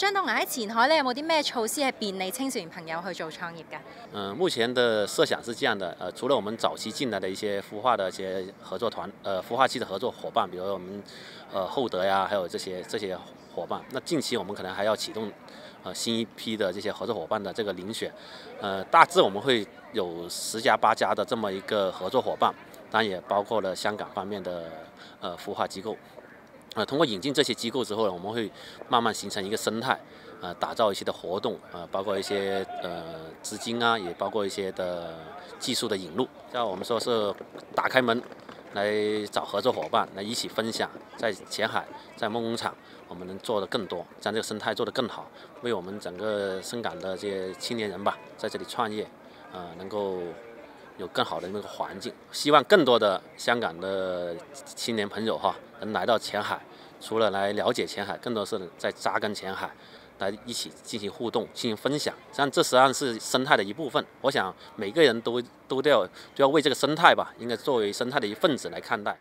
想同喺前海咧有冇啲咩措施係便利青少年朋友去做創業㗎？嗯，目前的设想是这样的，呃，除了我们早期进来的一些孵化的一些合作团，呃，孵化器的合作伙伴，比如我们，呃，厚德呀，还有这些这些伙伴，那近期我们可能还要启动，呃，新一批的这些合作伙伴的这个遴选，呃，大致我们会有十家八家的这么一个合作伙伴，当然也包括了香港方面的呃孵化机构。呃，通过引进这些机构之后呢，我们会慢慢形成一个生态，呃，打造一些的活动，呃，包括一些呃资金啊，也包括一些的技术的引入。像我们说是打开门来找合作伙伴，来一起分享，在前海，在梦工厂，我们能做的更多，将这个生态做得更好，为我们整个深港的这些青年人吧，在这里创业，呃，能够有更好的那个环境。希望更多的香港的青年朋友哈。能来到前海，除了来了解前海，更多是在扎根前海，来一起进行互动、进行分享。实际上，这实际上是生态的一部分。我想每个人都都要都要为这个生态吧，应该作为生态的一份子来看待。